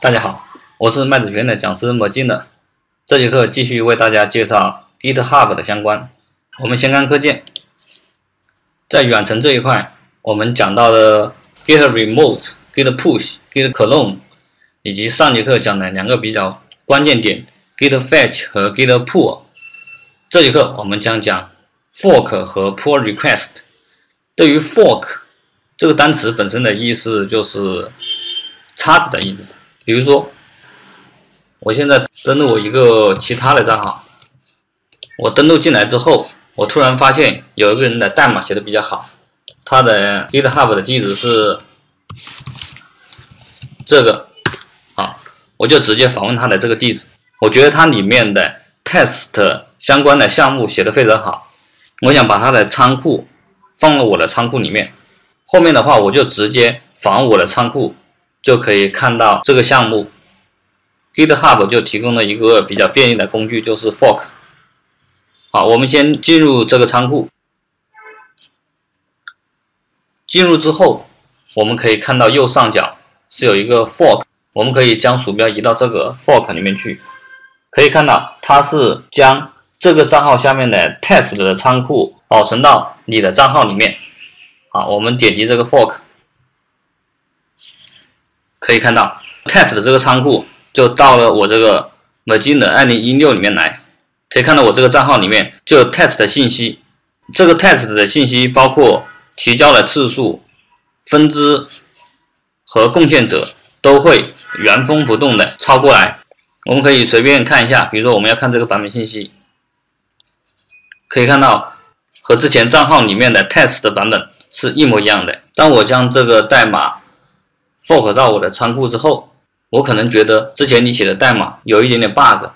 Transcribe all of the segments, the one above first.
大家好，我是麦子学院的讲师莫进的。这节课继续为大家介绍 GitHub 的相关。我们先看课件，在远程这一块，我们讲到的 Git Remote、Git Push、Git Clone，以及上节课讲的两个比较关键点 Git Fetch 和 Git Pull。这节课我们将讲 Fork 和 Pull Request。对于 Fork 这个单词本身的意思就是叉子的意思。比如说，我现在登录我一个其他的账号，我登录进来之后，我突然发现有一个人的代码写的比较好，他的 GitHub 的地址是这个，啊，我就直接访问他的这个地址。我觉得它里面的 test 相关的项目写的非常好，我想把它的仓库放到我的仓库里面。后面的话，我就直接访我的仓库。就可以看到这个项目，GitHub 就提供了一个比较便利的工具，就是 Fork。好，我们先进入这个仓库。进入之后，我们可以看到右上角是有一个 Fork，我们可以将鼠标移到这个 Fork 里面去，可以看到它是将这个账号下面的 Test 的仓库保存到你的账号里面。好，我们点击这个 Fork。可以看到，test 的这个仓库就到了我这个 Magin 的2016里面来。可以看到我这个账号里面就有 test 的信息。这个 test 的信息包括提交的次数、分支和贡献者都会原封不动的抄过来。我们可以随便看一下，比如说我们要看这个版本信息，可以看到和之前账号里面的 test 的版本是一模一样的。当我将这个代码 fork 到我的仓库之后，我可能觉得之前你写的代码有一点点 bug，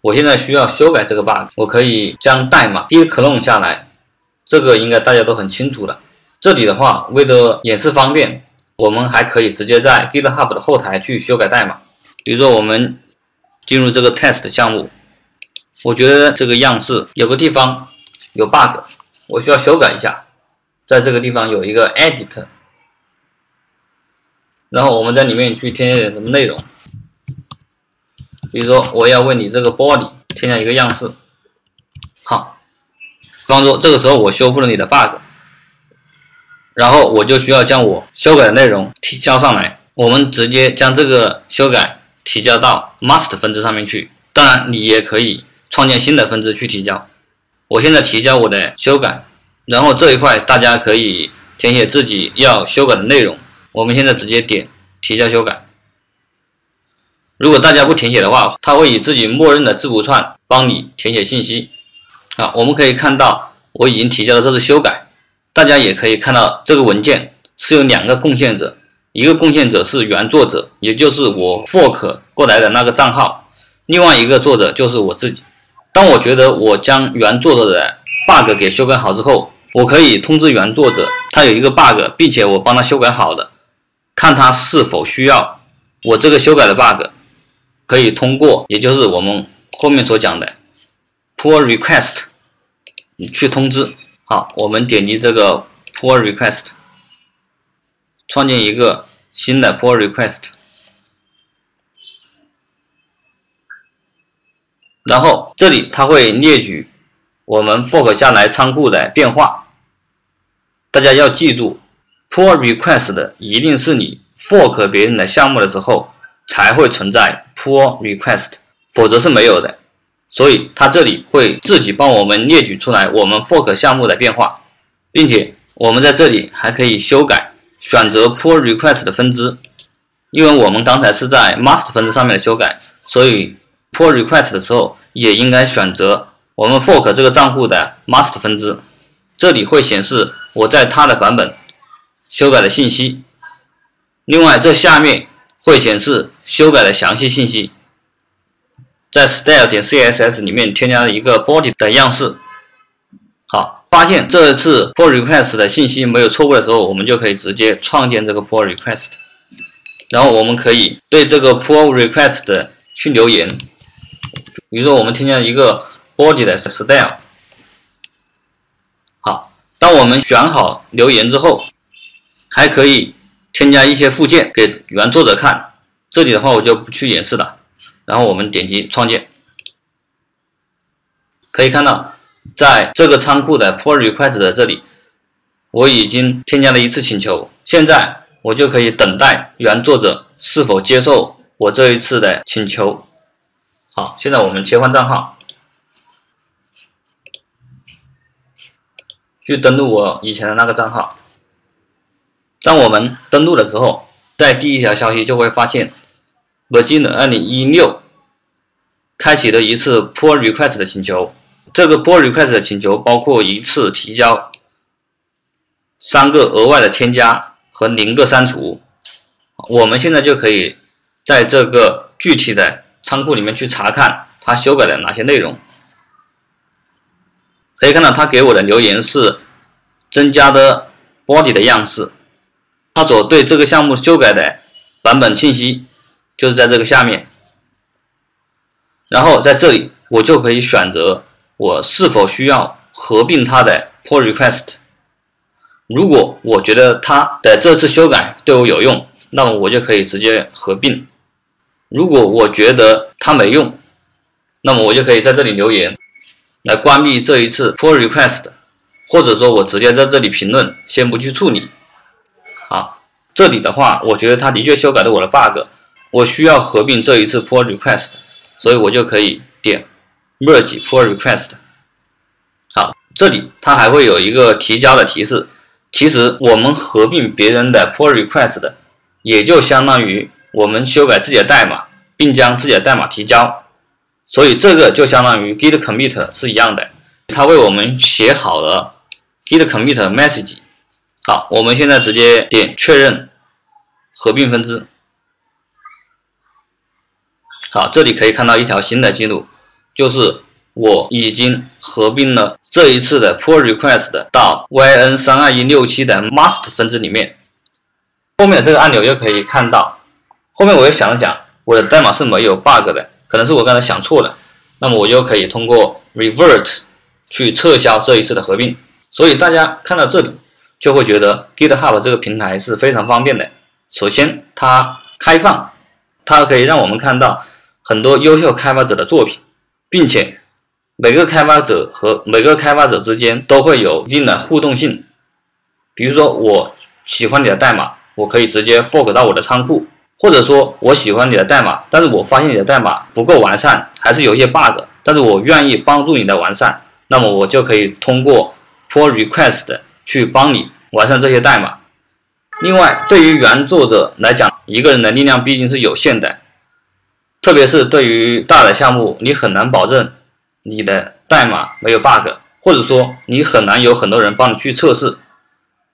我现在需要修改这个 bug，我可以将代码 git clone 下来，这个应该大家都很清楚了。这里的话，为了演示方便，我们还可以直接在 GitHub 的后台去修改代码。比如说，我们进入这个 test 项目，我觉得这个样式有个地方有 bug，我需要修改一下，在这个地方有一个 edit。然后我们在里面去添加点什么内容，比如说我要为你这个 body 添加一个样式，好，比方说这个时候我修复了你的 bug，然后我就需要将我修改的内容提交上来，我们直接将这个修改提交到 master 分支上面去，当然你也可以创建新的分支去提交。我现在提交我的修改，然后这一块大家可以填写自己要修改的内容。我们现在直接点提交修改。如果大家不填写的话，它会以自己默认的字符串帮你填写信息。啊，我们可以看到我已经提交了这次修改。大家也可以看到这个文件是有两个贡献者，一个贡献者是原作者，也就是我 fork 过来的那个账号，另外一个作者就是我自己。当我觉得我将原作者的 bug 给修改好之后，我可以通知原作者，他有一个 bug，并且我帮他修改好了。看他是否需要我这个修改的 bug，可以通过，也就是我们后面所讲的 pull request，你去通知。好，我们点击这个 pull request，创建一个新的 pull request，然后这里它会列举我们 fork 下来仓库的变化，大家要记住。Pull request 的一定是你 fork 别人的项目的时候才会存在 pull request，否则是没有的。所以它这里会自己帮我们列举出来我们 fork 项目的变化，并且我们在这里还可以修改选择 pull request 的分支。因为我们刚才是在 master 分支上面的修改，所以 pull request 的时候也应该选择我们 fork 这个账户的 master 分支。这里会显示我在它的版本。修改的信息，另外这下面会显示修改的详细信息，在 style 点 css 里面添加了一个 body 的样式。好，发现这次 pull request 的信息没有错误的时候，我们就可以直接创建这个 pull request，然后我们可以对这个 pull request 去留言，比如说我们添加一个 body 的 style。当我们选好留言之后。还可以添加一些附件给原作者看。这里的话我就不去演示了。然后我们点击创建，可以看到，在这个仓库的 pull request 的这里，我已经添加了一次请求。现在我就可以等待原作者是否接受我这一次的请求。好，现在我们切换账号，去登录我以前的那个账号。当我们登录的时候，在第一条消息就会发现。Virgin 二零一六开启了一次 Pull Request 的请求，这个 Pull Request 的请求包括一次提交、三个额外的添加和零个删除。我们现在就可以在这个具体的仓库里面去查看它修改了哪些内容。可以看到他给我的留言是增加的 Body 的样式，他所对这个项目修改的版本信息。就是在这个下面，然后在这里我就可以选择我是否需要合并它的 pull request。如果我觉得它的这次修改对我有用，那么我就可以直接合并；如果我觉得它没用，那么我就可以在这里留言来关闭这一次 pull request，或者说我直接在这里评论，先不去处理。好，这里的话，我觉得它的确修改了我的 bug。我需要合并这一次 pull request，所以我就可以点 merge pull request。好，这里它还会有一个提交的提示。其实我们合并别人的 pull request，也就相当于我们修改自己的代码，并将自己的代码提交。所以这个就相当于 git commit 是一样的，它为我们写好了 git commit message。好，我们现在直接点确认合并分支。好，这里可以看到一条新的记录，就是我已经合并了这一次的 pull request 到 yn 三二一六七的 master 分支里面。后面这个按钮又可以看到，后面我又想了想，我的代码是没有 bug 的，可能是我刚才想错了。那么我就可以通过 revert 去撤销这一次的合并。所以大家看到这里，就会觉得 GitHub 这个平台是非常方便的。首先，它开放，它可以让我们看到。很多优秀开发者的作品，并且每个开发者和每个开发者之间都会有一定的互动性。比如说，我喜欢你的代码，我可以直接 fork 到我的仓库；或者说我喜欢你的代码，但是我发现你的代码不够完善，还是有一些 bug，但是我愿意帮助你的完善，那么我就可以通过 pull request 去帮你完善这些代码。另外，对于原作者来讲，一个人的力量毕竟是有限的。特别是对于大的项目，你很难保证你的代码没有 bug，或者说你很难有很多人帮你去测试。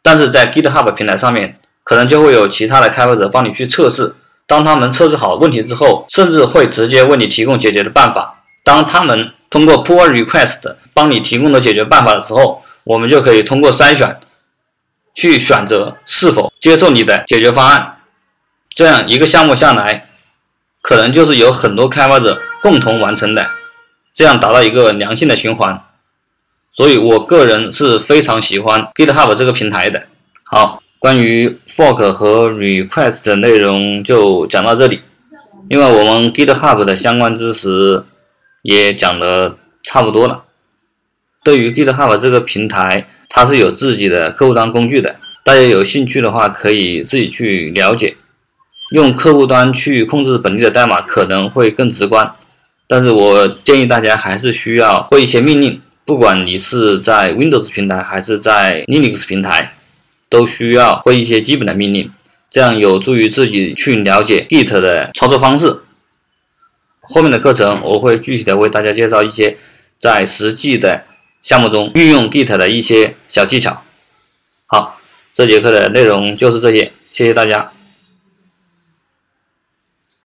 但是在 GitHub 平台上面，可能就会有其他的开发者帮你去测试。当他们测试好问题之后，甚至会直接为你提供解决的办法。当他们通过 Pull Request 帮你提供的解决办法的时候，我们就可以通过筛选，去选择是否接受你的解决方案。这样一个项目下来。可能就是有很多开发者共同完成的，这样达到一个良性的循环。所以我个人是非常喜欢 GitHub 这个平台的。好，关于 fork 和 request 的内容就讲到这里。另外我们 GitHub 的相关知识也讲的差不多了。对于 GitHub 这个平台，它是有自己的客户端工具的，大家有兴趣的话可以自己去了解。用客户端去控制本地的代码可能会更直观，但是我建议大家还是需要会一些命令，不管你是在 Windows 平台还是在 Linux 平台，都需要会一些基本的命令，这样有助于自己去了解 Git 的操作方式。后面的课程我会具体的为大家介绍一些在实际的项目中运用 Git 的一些小技巧。好，这节课的内容就是这些，谢谢大家。